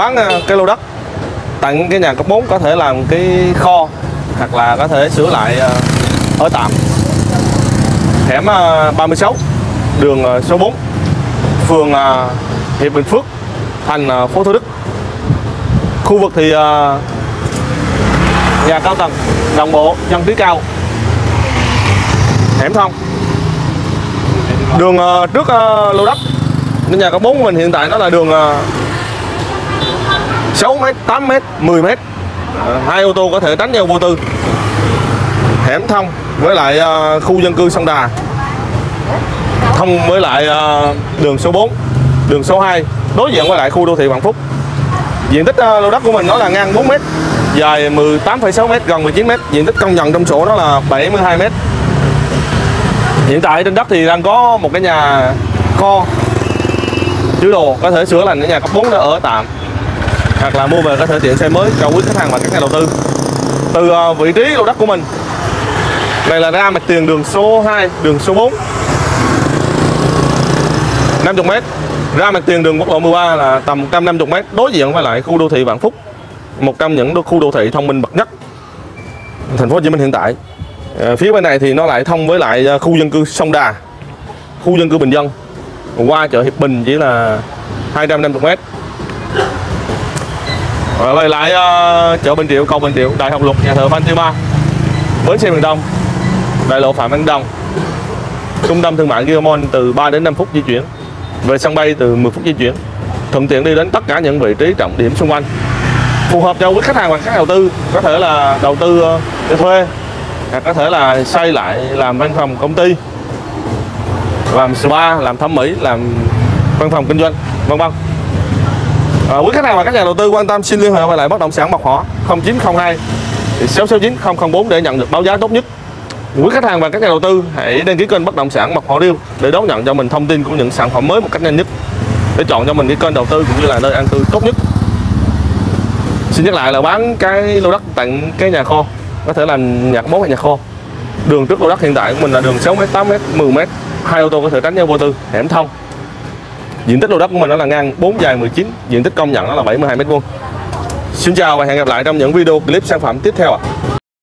bán ờ, cái lô đất. Tặng cái nhà cấp 4 có thể làm cái kho, hoặc là có thể sửa lại ờ, ở tạm. Hẻm ờ, 36 đường số 4 phường Hiệp Bình Phước, thành phố Thủ Đức. Khu vực thì nhà cao tầng, đồng bộ, dân trí cao. Hẻm thông. Đường trước lô đất. Nên nhà cấp 4 của mình hiện tại nó là đường 6m, 8m, 10m Ờ, hai ô tô có thể tránh nhau vô tư. Hẻm thông với lại ờ, khu dân cư sông Đà. Thông với lại ờ, đường số 4 đường số 2 đối diện với lại khu đô thị Vạn Phúc. Diện tích ờ, lô đất của mình nó là ngang 4m dài 18,6m gần 19m diện tích công nhận trong sổ đó là 72m hiện tại trên đất thì đang có một cái nhà kho chứa đồ có thể sửa lành cái nhà cấp 4 đã ở tạm hoặc là mua về có thể tiện xe mới cho quý khách hàng và các nhà đầu tư. Từ à, vị trí lô đất của mình. Này là ra mặt tiền đường số 2 đường số 4 50m ra mặt tiền đường quốc lộ 13 là tầm 150m đối diện với lại khu đô thị Vạn Phúc. Một trong những khu đô thị thông minh bậc nhất. Thành phố Hồ Chí Minh hiện tại. Ờ, phía bên này thì nó lại thông với lại ờ, khu dân cư sông Đà. Khu dân cư bình dân. Qua chợ Hiệp Bình chỉ là 250m rồi quay lại uh, ờ, chợ Bình Triệu cầu Bình Triệu Đại học Luật nhà thờ Phan Thiên Ba. Bến xe miền Đông đại lộ Phạm Văn Đồng. Trung tâm thương mại Gilmon từ 3 đến 5 phút di chuyển. Về sân bay từ 10 phút di chuyển. Thuận tiện đi đến tất cả những vị trí trọng điểm xung quanh. Phù hợp cho quý khách hàng và các đầu tư. Có thể là đầu tư ờ, để thuê hoặc có thể là xây lại làm văn phòng công ty. Làm spa làm thẩm mỹ làm văn phòng kinh doanh vân vân à, quý khách hàng và các nhà đầu tư quan tâm xin liên hệ với lại bất động sản Mộc Họ 0902 669 004 để nhận được báo giá tốt nhất. Quý khách hàng và các nhà đầu tư hãy đăng ký kênh bất động sản Mộc Họ Điêu để đón nhận cho mình thông tin của những sản phẩm mới một cách nhanh nhất để chọn cho mình cái kênh đầu tư cũng như là nơi an cư tốt nhất. Xin nhắc lại là bán cái lô đất tặng cái nhà kho có thể là nhà mốt hay nhà kho. Đường trước lô đất hiện tại của mình là đường 6m 8m 10m hai ô tô có thể tránh nhau vô tư hẻm thông diện tích lô đất của mình nó là ngang 4 dài 19 diện tích công nhận nó là 72 m2 xin chào và hẹn gặp lại trong những video clip sản phẩm tiếp theo ạ à.